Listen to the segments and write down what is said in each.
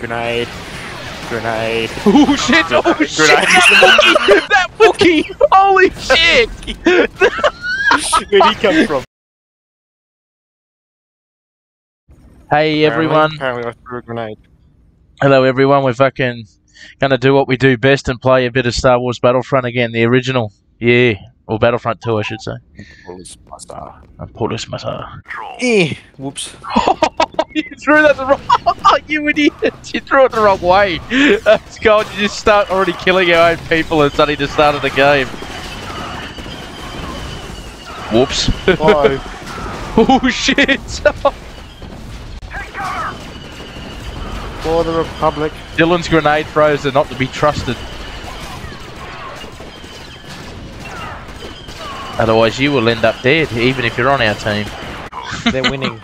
Grenade. Grenade. Oh shit! Oh shit! That Wookiee! That Wookiee! Holy shit! Where'd he come from? Hey everyone! Apparently, I threw a grenade. Hello everyone. We're fucking gonna do what we do best and play a bit of Star Wars Battlefront again, the original. Yeah, or Battlefront 2, I should say. Polis Massa. And Polis Massa. Eh. Whoops. you threw that the wrong. you idiot! You threw it the wrong way. That's God. You just start already killing our own people and suddenly just started the game. Whoops. Whoa. oh shit! For the Republic. Dylan's grenade throws are not to be trusted. Otherwise, you will end up dead, even if you're on our team. They're winning.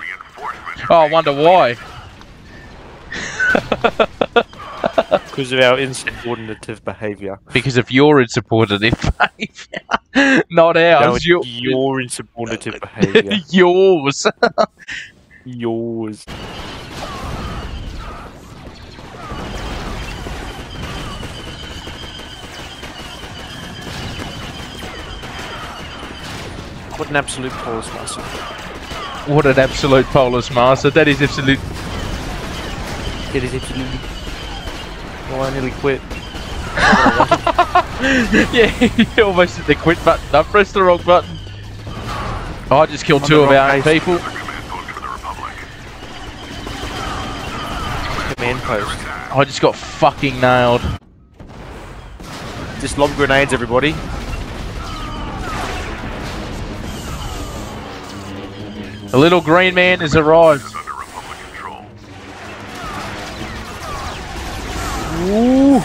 Oh, I wonder why. Because of our insubordinative behaviour. Because of your insubordinative behaviour, not No, ours. it's your, your insubordinative behaviour. yours. Yours. What an absolute police master. What an absolute Polus master. That is absolute. It is absolutely. Well, oh, I nearly quit. yeah, you almost hit the quit button. I pressed the wrong button. Oh, I just killed On two of our own people. Command post. I just got fucking nailed. Just lob grenades, everybody. The little green man has arrived. Ooh.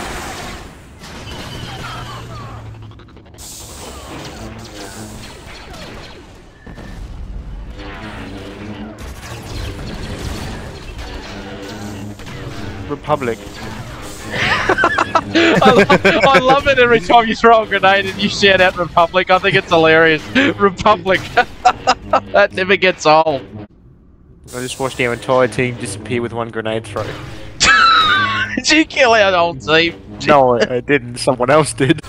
Republic. I, lo- I love it every time you throw a grenade and you shout out Republic. I think it's hilarious. Republic. that never gets old. I just watched our entire team disappear with one grenade throw. Did you kill our whole team? No, I, I didn't. Someone else did.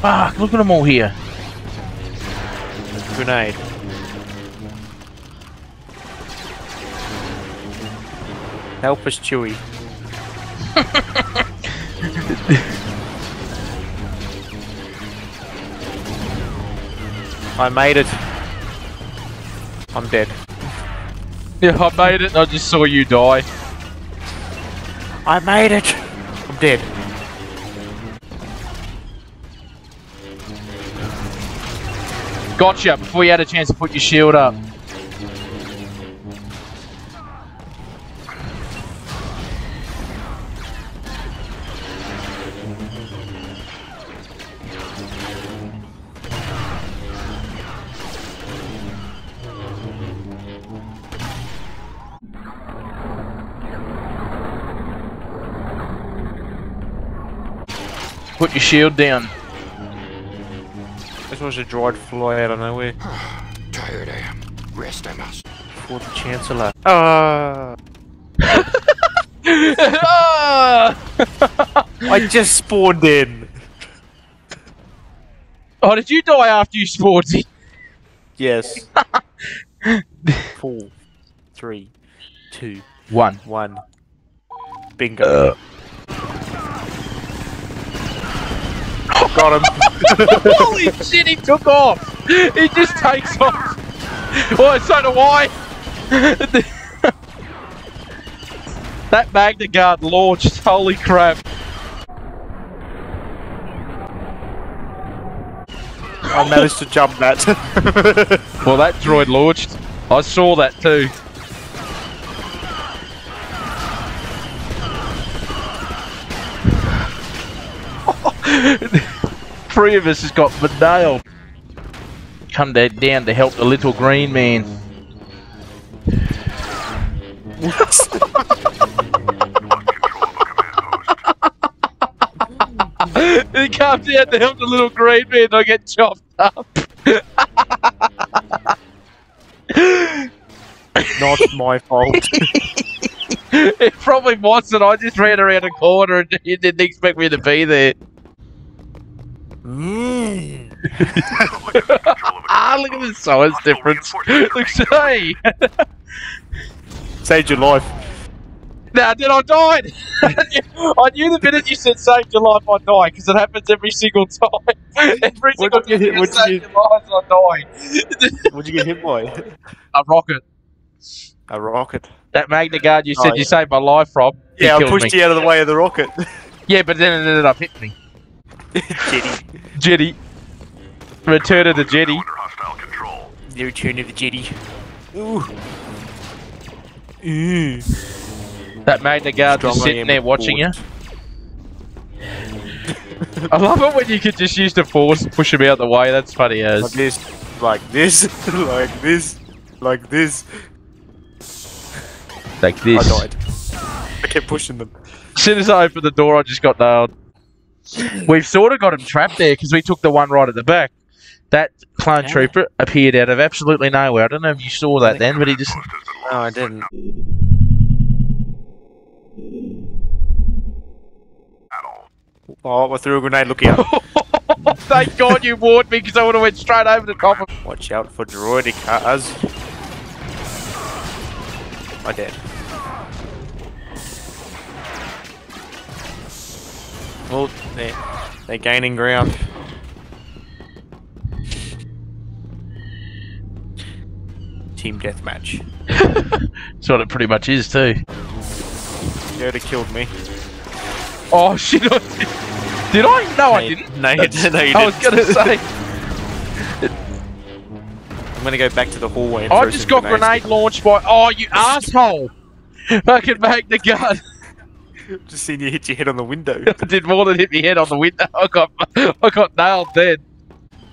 Fuck, look at them all here. Grenade. Help us, Chewie. I made it. I'm dead. Yeah, I made it I just saw you die. I made it. I'm dead. Gotcha, before you had a chance to put your shield up. Put your shield down. This was a droid fly out of nowhere. Tired I am. Rest I must. For the Chancellor. Ah! Ah! I just spawned in. oh, did you die after you spawned in? Yes. Four, three, two, One. one. Bingo. Got him. Holy shit, he took off! He just takes off! Oh, so do I! that Magna Guard launched, holy crap. I managed to jump that. Well, that droid launched. I saw that too. Three of us has got nailed. Come da- down to help the little green man. he comes down to help the little green man. I get chopped up. Not my fault. It probably probably wasn't. I just ran around a corner and you didn't expect me to be there. Mm. Ah, look at the size difference. Look, hey! Saved your life. Now, did I died? I knew the minute you said saved your life, I die because it happens every single time. Every single you time hit- you save you- your life, I die. What'd you get hit by? A rocket. A rocket. That Magna Guard you said Oh, you saved my life from. Yeah, I pushed me. you out of the way of the rocket. Yeah, but then it ended up hitting me. Jetty. Jedi. Return of the Jedi. Under hostile control. The return of the Jedi. Ooh. Ooh. That Magna Guard just sitting there watching you. I love it when you could just use the force to push him out the way. That's funny Like as. this, like this, like this, like this. Like this. I died. I kept pushing them. As soon as I opened the door, I just got nailed. We've sort of got him trapped there because we took the one right at the back. That clone Yeah. trooper appeared out of absolutely nowhere. I don't know if you saw that then, but he just. No, I didn't. Oh, I threw a grenade. Look out! Thank God you warned me because I would have went straight over the top of. Watch out for droidy cars. I dead. Oh, well, they're, they're gaining ground. Team deathmatch. That's what it pretty much is too. Yoda killed me. Oh shit! I did. Did I? No, I didn't. No, you didn't. No, you I was didn't. gonna say. I'm gonna go back to the hallway. I just got grenades. grenade launched by. Oh, you asshole! Fucking Magna Guard. Just seen you hit your head on the window. I did more than hit my head on the window. I got, I got nailed then.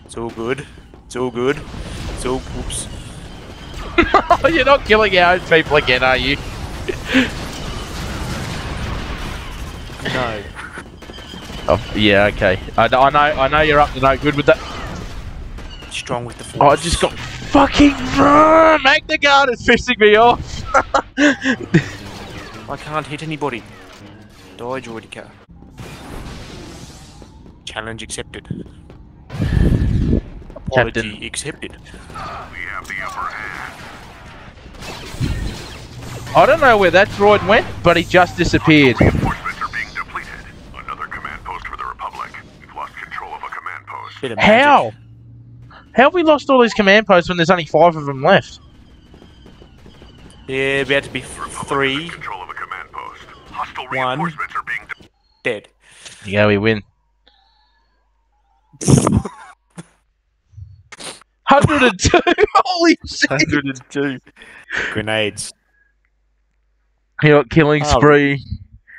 It's all good. It's all good. It's all. Oops. You're not killing our own people again, are you? No. Oh, yeah, okay. I, know- I know, I know you're up to no good with that. Strong with the force. Oh, I just got fucking Magna Guard is pissing me off. I can't hit anybody. Die, Droidica. Challenge accepted. Apology Captain. accepted. We have the upper hand. I don't know where that droid went, but he just disappeared. Reinforcements are being depleted. Another command post for the Republic. We've lost control of a command post. Bit of magic. How? How have we lost all these command posts when there's only five of them left? Yeah, about to be Republic three control of a command post. Hostile One. are being dead. Yeah, we win. 102! Holy shit! 102 grenades. You got killing Oh, spree.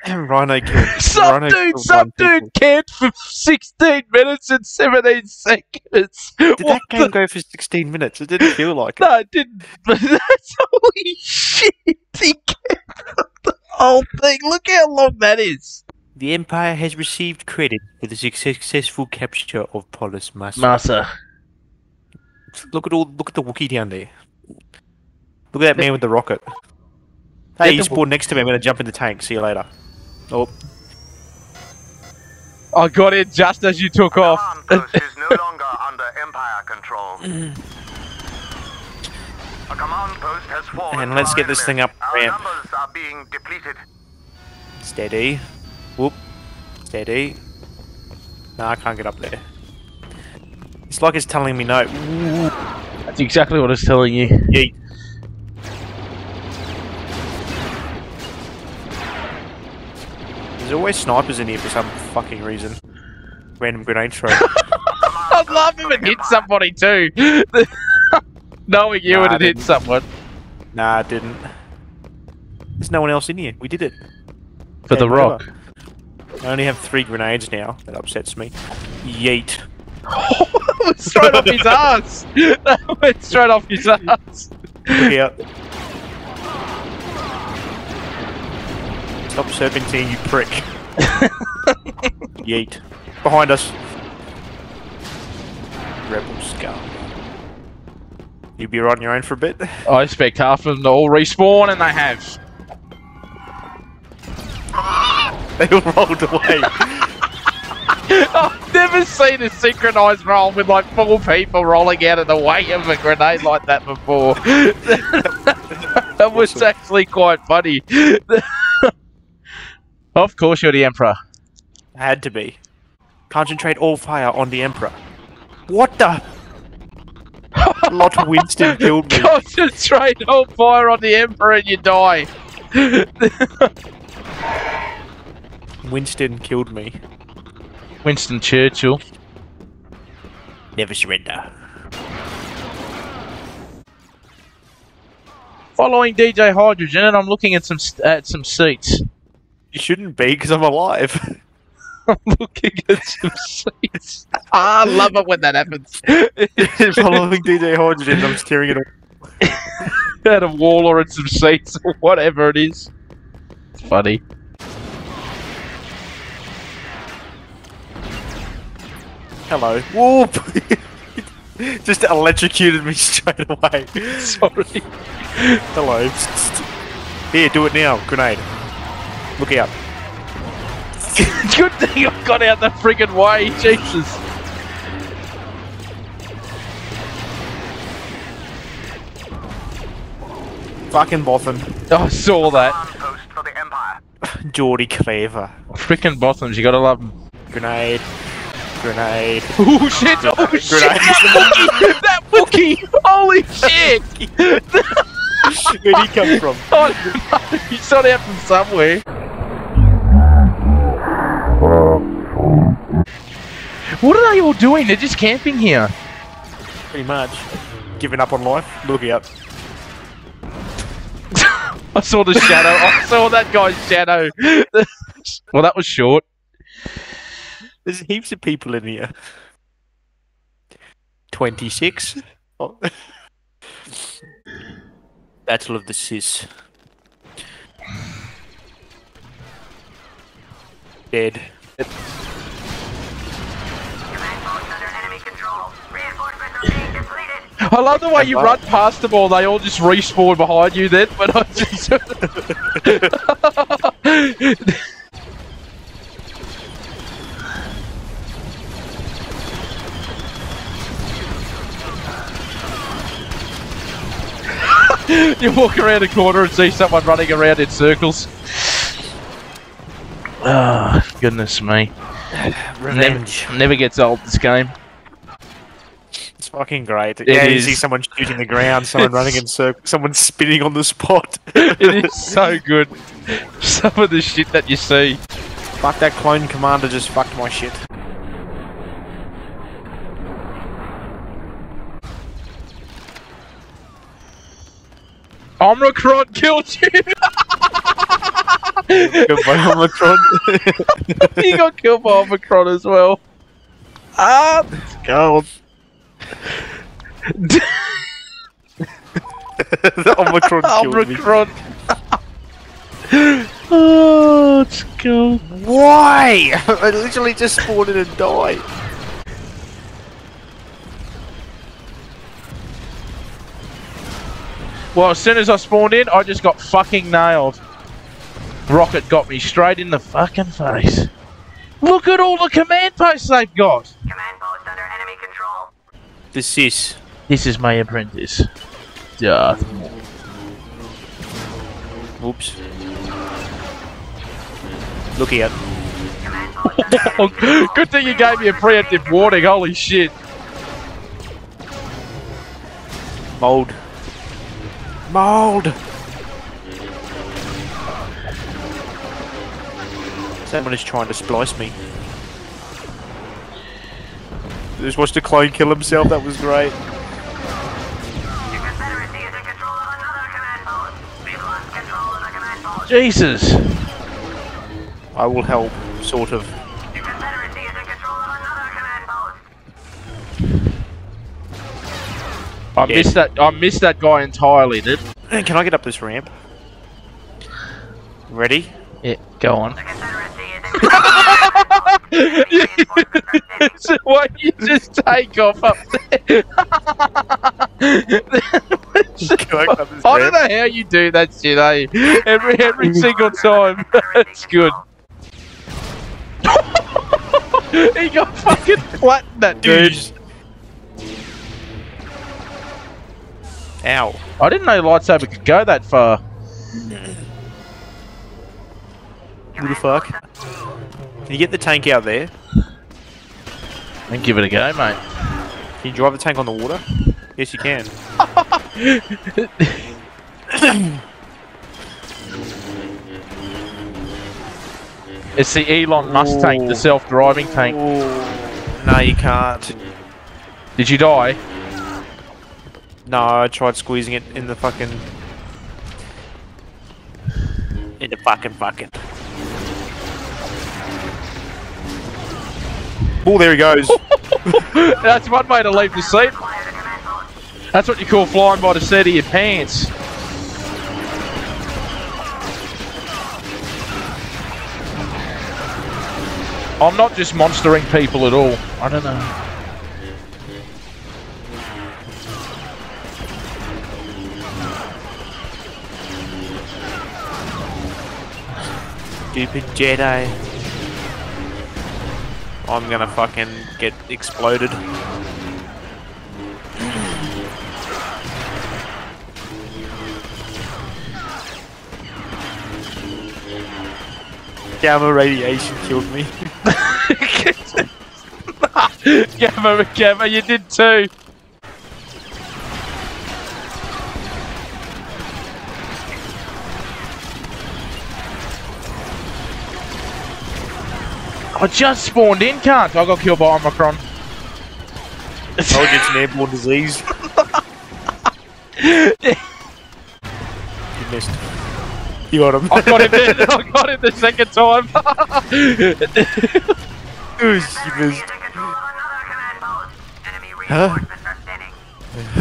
Rhino killed. Some Rhino dude, killed some dude people. camped for 16 minutes and 17 seconds. Did What that game the- go for 16 minutes? It didn't feel like it. No, it didn't. But that's holy shit. He kept the whole thing. Look how long that is. The Empire has received credit for the successful capture of Polis Massa. Massa. Look at all. Look at the Wookiee down there. Look at that man with the rocket. Hey, Get you the- spawned next to me. I'm gonna jump in the tank. See you later. Oh, I got it just as you took off. Command post is no longer under Empire control. A command post has fallen. And let's get this thing up Our ramp. numbers are being depleted. steady. Whoop. Steady. Nah, I can't get up there. It's like it's telling me no. That's exactly what it's telling you. Yeet. There's always snipers in here for some fucking reason. Random grenade throw. I'd love if it hit somebody too. Knowing you Nah, would have hit someone. nah, it didn't. There's no one else in here. We did it. For the rock. over. I only have three grenades now. That upsets me. Yeet. straight off his ass. That went straight off his ass. Out. Stop serpentine, you prick. Yeet. Behind us. Rebel scum. You be on your own for a bit? I expect half of them to all respawn, and they have. They all rolled away. I've never seen a synchronized roll with like four people rolling out of the way of a grenade like that before. that was Awesome. actually quite funny. of course, you're the Emperor. Had to be. Concentrate all fire on the Emperor. What the? Lot Winston killed me. Concentrate on fire on the Emperor and you die. Winston killed me. Winston Churchill. Never surrender. Following DJ Hydrogen, and I'm looking at some st- at some seats. You shouldn't be because I'm alive. I'm looking at some seats. I love it when that happens. Following DJ Hydrogen, I'm staring at him. at a wall or at some seats or whatever it is. It's funny. Hello. Whoop! Just electrocuted me straight away. Sorry. Hello. Here, do it now. Grenade. Look out. Good thing I got out the friggin' way, Jesus. Fucking Bothan. Oh, I saw that. Command post for the Geordie Cleaver. Frickin' Bothans, you gotta love them. Grenade. Grenade. Oh shit! Oh shit! Grenade. That Wookiee! That Wookiee! Holy shit! Where'd he come from? Oh no! He shot out from somewhere. What are they all doing? They're just camping here. Pretty much. Giving up on life? Look out. I saw the shadow. I saw that guy's shadow. well, that was short. There's heaps of people in here. 26. Oh. Battle of the Sis. Dead post under enemy control. Reinforcements are being depleted. I love the way you run past them all. They all just respawn behind you. Then, but I just. you walk around a corner and see someone running around in circles. Ah, goodness me. Revenge. Never, never gets old, this game. It's fucking great. yeah, you see someone shooting the ground, someone running in circles, someone spinning on the spot. It is so good. Some of the shit that you see. Fuck, that clone commander just fucked my shit. Omicron killed you! Goodbye, Omicron. he got killed by Omicron as well. Ah, God. The Omicron killed me. Omicron. oh, let's go. Why? I literally just spawned in and died. Well, as soon as I spawned in, I just got fucking nailed. Rocket got me straight in the fucking face. Look at all the command posts they've got. Command post under enemy control. The sis. This is my apprentice. Darth Oops. Look out. Command post under enemy Oh, good thing you gave me a preemptive warning. Holy shit. Mold. Mold! Someone is trying to splice me. Just watched a clone kill himself, that was great. The Confederacy is in control of another command post. We've lost control of the command post. Jesus. I will help, sort of. The Confederacy is in control of another command post. I Yeah. missed that. I missed that guy entirely, did. Can I get up this ramp? Ready? Yeah, go on. so why you just take off up there? I get up this I don't know how you do that shit, eh? Every every single time. That's good. he got fucking flattened, that dude. Dude. Ow. I didn't know lightsaber could go that far. Who the fuck? Can you get the tank out there? And give it a go, mate. Can you drive the tank on the water? Yes, you can. It's the Elon Musk tank, the self-driving tank. Ooh. No, you can't. Did you die? No, I tried squeezing it in the fucking. In the fucking fucking. Oh, there he goes. That's one way to leave the seat. Fire the command post. That's what you call flying by the seat of your pants. I'm not just monstering people at all. I don't know. Stupid Jedi. I'm gonna fucking get exploded. Gamma radiation killed me. Gamma, Gamma, you did too. I just spawned in, can't I? I got killed by Omicron. Told you it's an airborne disease. you missed. You got him. I got him. The, I got him the second time. You missed. is in control of another command post. Enemy Huh? reinforcements are thinning.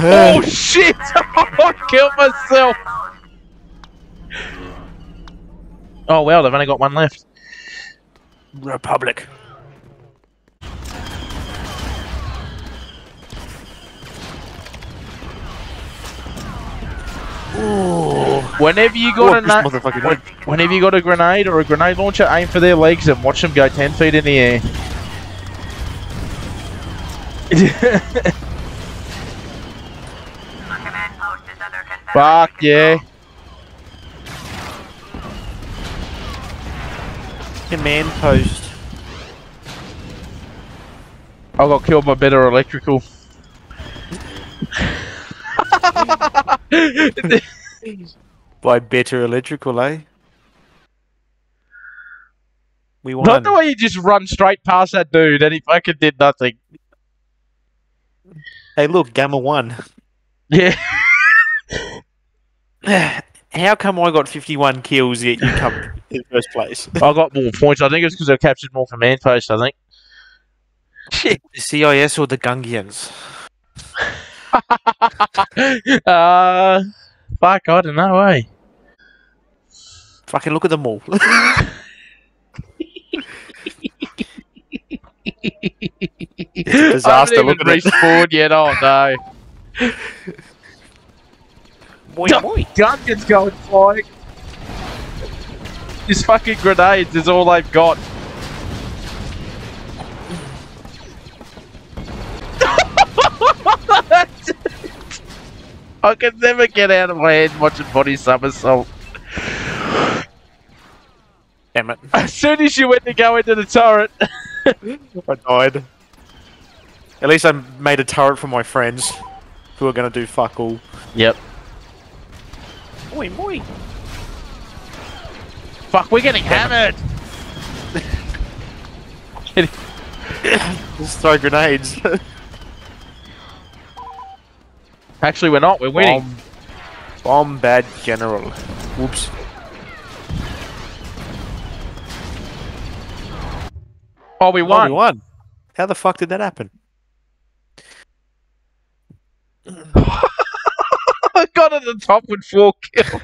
oh shit! I killed myself. Oh well, they've only got one left. Republic. Whenever you Oh, got a this na- motherfucker when- whenever you got a grenade or a grenade launcher, aim for their legs and watch them go ten feet in the air. A command post is under Confederate Fuck yeah! Command post. I got killed by better electrical. By better electrical, eh? We won. Not the way you just run straight past that dude and he fucking did nothing. Hey, look, Gamma won. Yeah. How come I got 51 kills yet you come in first place? I got more points. I think it's because I captured more command posts, I think. Shit. The CIS or the Gungians? uh, fuck, I don't know, eh? Fucking look at them all. it's a disaster. I haven't Look even respawned yet. Oh no. Boy, boy. Gungan's going flying. These fucking grenades is all they've got. I can never get out of my head watching body somersault. Damn it. As soon as you went to go into the turret, I died. At least I made a turret for my friends who are going to do fuck all. Yep. Boy, boy. Fuck, we're getting hammered. Just throw grenades. Actually, we're not. We're winning. Bomb, bomb bad general. Whoops. Oh, we Oh, won. we won. How the fuck did that happen? I got at the top with four kills.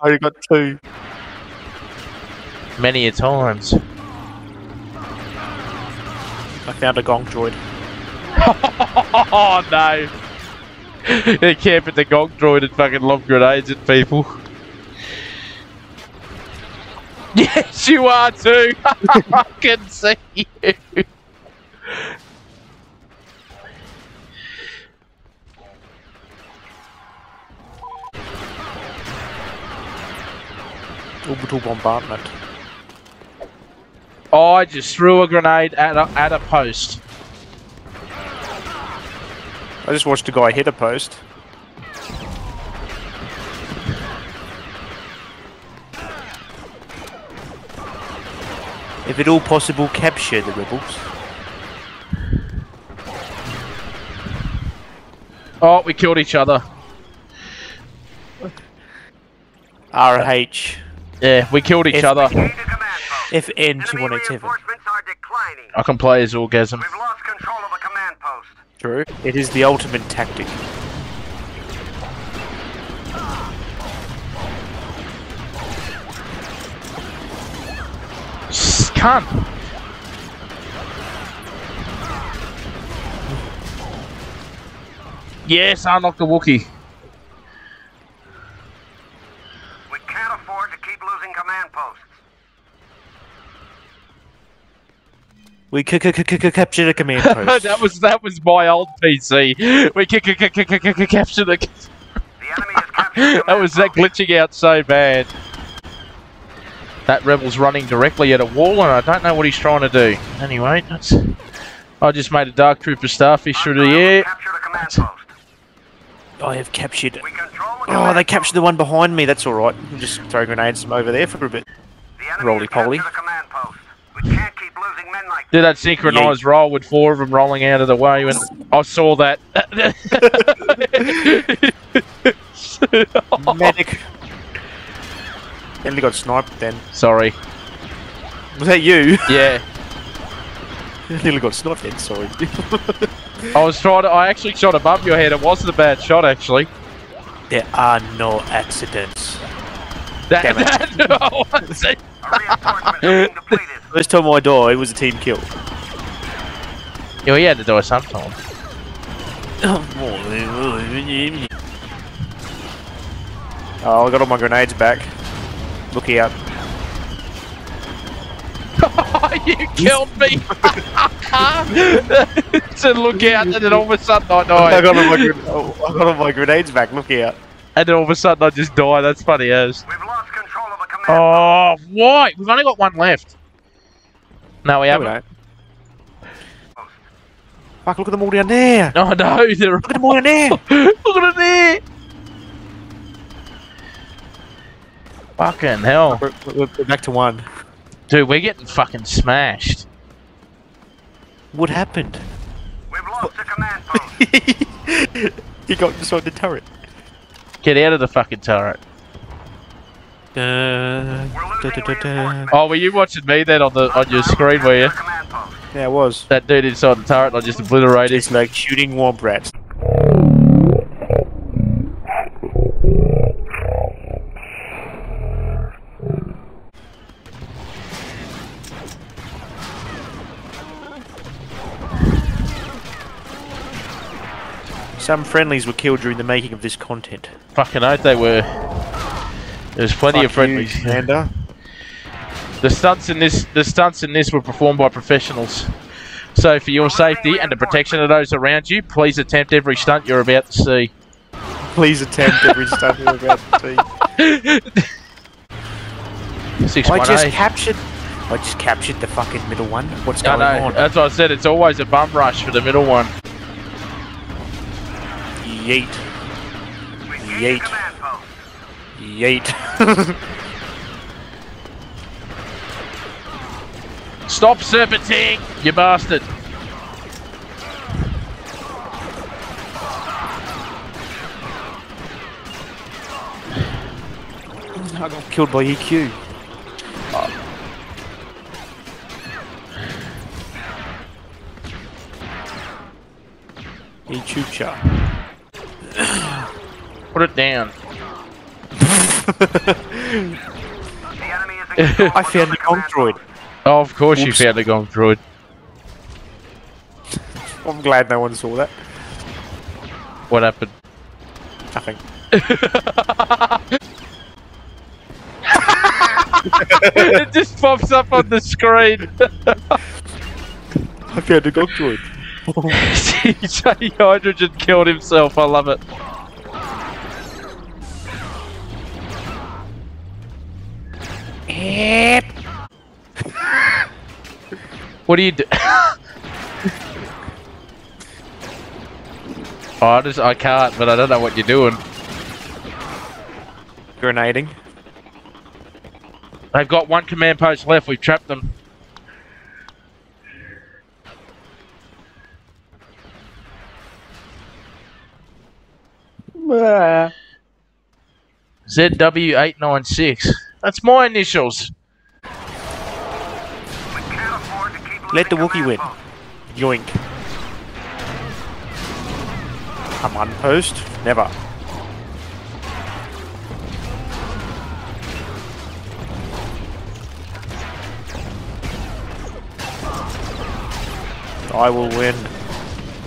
I got two. Many a times. I found a gonk droid. oh no! They camp at the gonk droid and fucking lob grenades at people. Yes, you are too. I can see you. Orbital bombardment. Oh, I just threw a grenade at a, at a post. I just watched a guy hit a post. If at all possible, capture the rebels. Oh, we killed each other. RH, Yeah, we killed each If- other. Engage a command post. FN 2187. reinforcements are declining. I can play as orgasm. We've lost control of a command post. True. It is the ultimate tactic. S- Cunt. Yes, unlock the Wookiee. We can't afford to keep losing command posts. We c- c- c- c- captured a command post. that was that was my old PC. We c- c- c- c- c- c- captured the. The enemy that was that glitching out so bad. That rebel's running directly at a wall, and I don't know what he's trying to do. Anyway, that's. I just made a dark trooper starfish through the air. Captured a. I have captured. We Oh, they captured the one behind me. That's all right. We'll just throw grenades over there for a bit. The enemy Roly has poly. captured a command post. We can't keep losing men like Did that synchronized roll with four of them rolling out of the way, and I saw that. Medic. Nearly got sniped then. Sorry. Was that you? Yeah. Nearly got sniped then, sorry. I was trying to. I actually shot above your head. It wasn't a bad shot, actually. there are no accidents. That, Damn it. that no, I said- Our reinforcements are being depleted. First time I died, it was a team kill. Yeah, he had to die sometime. Oh, I got all my grenades back. Look out. you killed me! to look out, and then all of a sudden I I got, all my, gren- oh, I got all my grenades back, look out. And then all of a sudden I just died. That's funny as. We've lost control of a command Oh, why? We've only got one left. No, we No, haven't. don't. Fuck, look at them all down there. Oh no, they're Look at them all down there. look at it there. Fucking hell, we're, we're- we're back to one. dude, we're getting fucking smashed. What happened? We've lost the command post. he got inside the turret. Get out of the fucking turret. Uh, We're da, da, da, da. Oh, were you watching me then on the on your screen? Were you? Captured a command post. Yeah, it was. That dude inside the turret, I just obliterated. It's like shooting womp rats. Some friendlies were killed during the making of this content. Fucking oath they were. There's plenty Fuck of friendlies. You, Commander. The stunts in this the stunts in this were performed by professionals. So for your safety and the protection of those around you, please attempt every stunt you're about to see. Please attempt every stunt you're about to see. Six I just eight. captured. I just captured the fucking middle one. What's I going know. on? That's what I said. It's always a bum rush for the middle one. Yeet. We Yeet. engaged a command post. Yeet. Stop serpenting, you bastard! I got killed by E EQ. E-chucha. Put it down. The enemy is in control of I found another the command Oh, of course you Oops. found a gonk droid. I'm glad no one saw that. What happened? Nothing. it just pops up on the screen. I found a gonk droid. CJ Hydrogen killed himself. I love it. What do you do? oh, I just I can't, but I don't know what you're doing. Grenading. They've got one command post left. We've trapped them. ZW896. That's my initials. We can't afford to keep Let the losing Wookiee win. command Yoink. I'm on post. Never. I will win.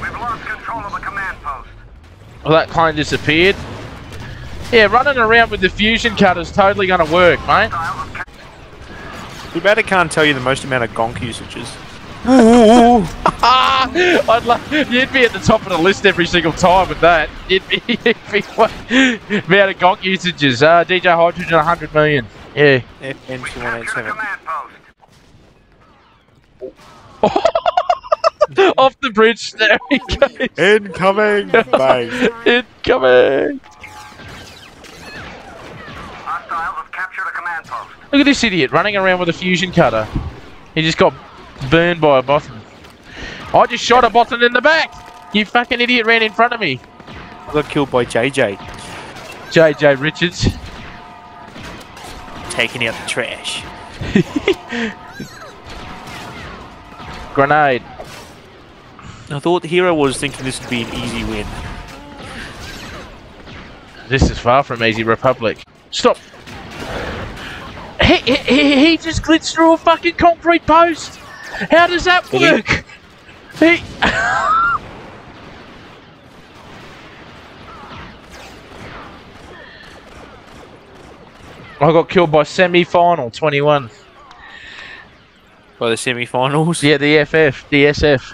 We've lost control of the command post. Well, that kind of disappeared. Yeah, running around with the fusion cutter is totally going to work, mate. Styles of ca- Too bad it can't tell you the most amount of gonk usages. I'd love, you'd be at the top of the list every single time with that. You'd be, you'd be what? Amount of gonk usages. Uh, DJ Hydrogen, 100 million. Yeah. We captured FN2187. Off the bridge. There he goes. Incoming! Bang. Incoming. Look at this idiot running around with a fusion cutter. He just got burned by a Bothan. I just shot a Bothan in the back. You fucking idiot ran in front of me. I got killed by JJ. JJ Richards. Taking out the trash. Grenade. I thought Hero was thinking this would be an easy win. This is far from easy, Republic. Stop. He, he, he- he just glitched through a fucking concrete post. How does that Did he? work? He. I got killed by semi-final 21. By the semi-finals. Yeah, the FF, the SF.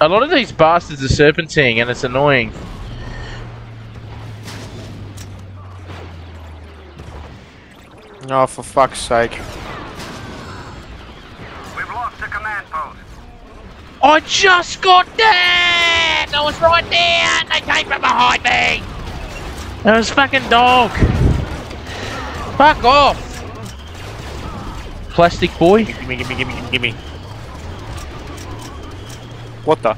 A lot of these bastards are serpentine and it's annoying. Oh, for fuck's sake. We've lost the command post. I just got that! I was right there! They came from behind me! That was fucking dog. Fuck off! Plastic boy. Gimme, gimme, gimme, gimme, gimme. What the?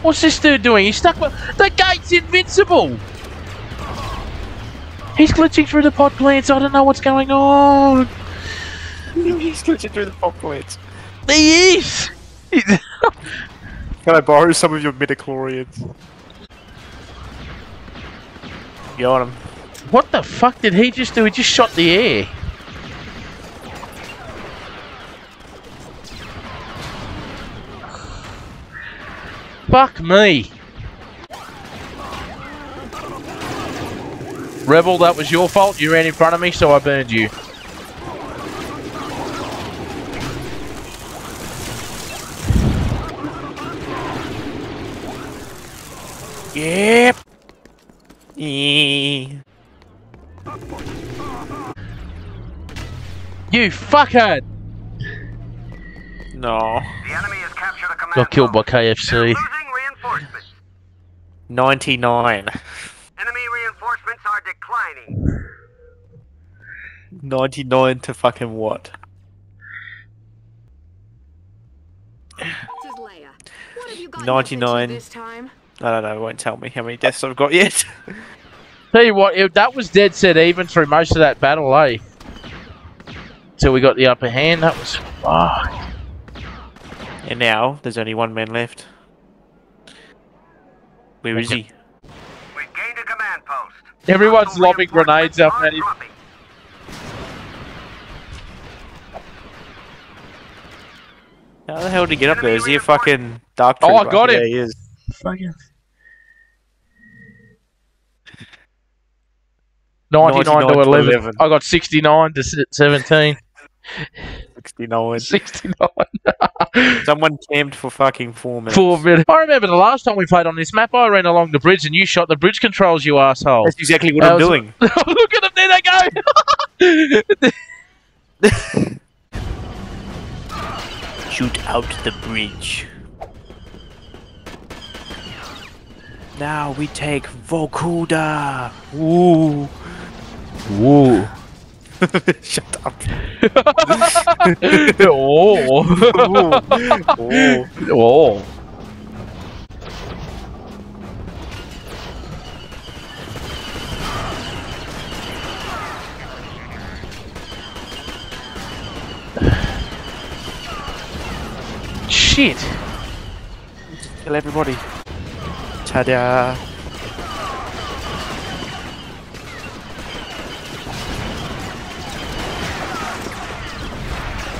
What's this dude doing? He's stuck with... The gate's invincible! He's glitching through the pod plants. I don't know what's going on. He's glitching through the pockets. He is! Can I borrow some of your midichlorians? Got him. what the fuck did he just do? He just shot the air. Fuck me. Rebel, that was your fault. You ran in front of me, so I burned you. Yep. Yeah. You fuckhead! The No. enemy has captured a Got killed by KFC. 99. Enemy reinforcements are declining. 99 to fucking what? This is Leia. What have you got 99. this time? I don't know, it won't tell me how many deaths I've got yet. Tell you what, it, that was dead set even through most of that battle, eh? Till we got the upper hand, that was fuck. and now, there's only one man left. Where is he? We've gained a command post. Everyone's Hostile lobbing grenades up reinforcements are at him. How the hell did he get up there? Is he a fucking dark Oh, I got him. Yeah, he is. Fucking. 99, to 99 to 11. 11. I got 69 to 17. 69. 69. Someone camped for fucking four minutes. Four minutes. I remember the last time we played on this map, I ran along the bridge and you shot the bridge controls, you asshole. That's exactly what That I'm was- doing. Look at them, there they go! Shoot out the bridge. Now we take Vokuda. Woo. Whoa. Shut up. oh. oh. oh. Shit. Kill everybody. Ta-da.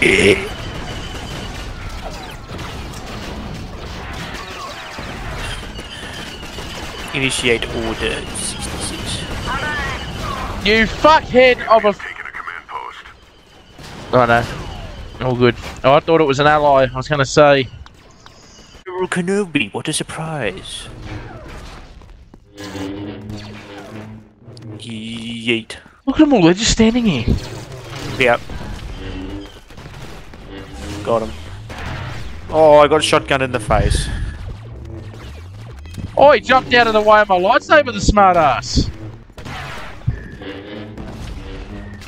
Eh. Initiate order 66. You fuckhead of a. Taking a command post. Oh no. All good. Oh, I thought it was an ally. I was going to say. General Kenobi, what a surprise. Yeet. Look at them all. They're just standing here. Yep. Got him. Oh, I got a shotgun in the face. Oh, he jumped out of the way of my lightsaber, the smart ass.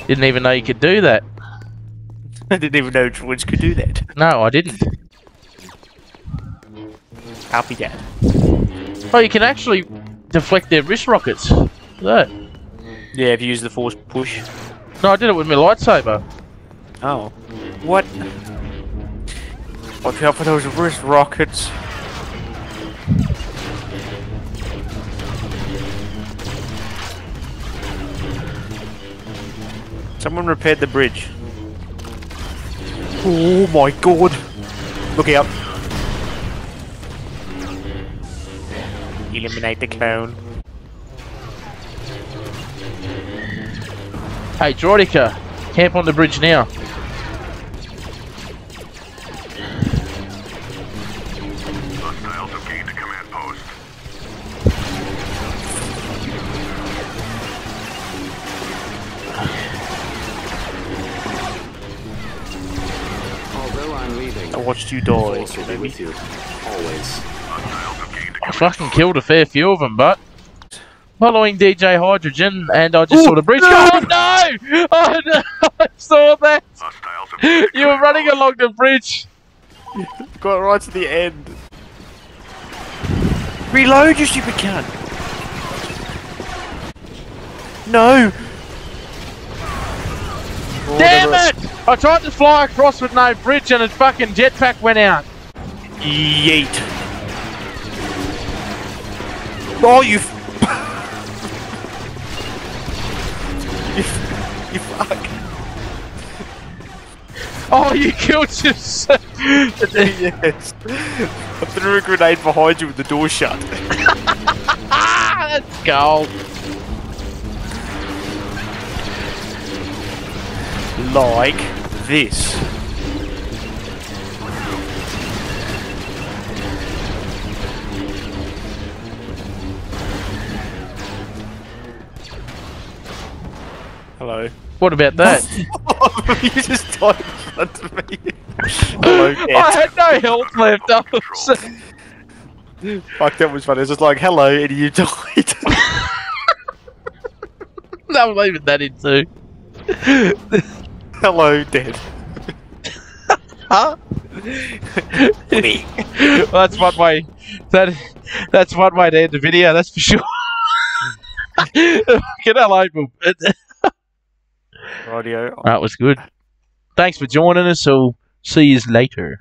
Didn't even know you could do that. I didn't even know droids could do that. No, I didn't. I'll be dead. Oh, you can actually deflect their wrist rockets. Look at that. Yeah, if you use the force push. No, I did it with my lightsaber. Oh. What? Watch out for those wrist rockets. Someone repaired the bridge. Oh my god! Look out! Eliminate the clone. Hey, Droideka, camp on the bridge now. Watched you die. Force will be with you. Always. Hostiles have gained a I command fucking killed a fair few of them, but following DJ Hydrogen, and I just saw the bridge. Oh no! Oh no! I saw that. Hostiles have gained a You were running along the bridge. Got right to the end. Reload, you stupid cunt! No! Damn it! I tried to fly across with no bridge, and a fucking jetpack went out. Yeet. Oh, you. F- you, f- you fuck. Oh, you killed yourself. yes. I threw a grenade behind you with the door shut. ah, that's gold. like this. Hello. What about that? you just died in front of me. Hello, I had no health left. I was- Fuck, that was funny. It's just like, hello, and you died. I'm leaving that in too. Hello, dead. huh? Well, that's one way. That that's one way to end the video. That's for sure. Get hello, boom. Radio. That was good. Thanks for joining us. So see you later.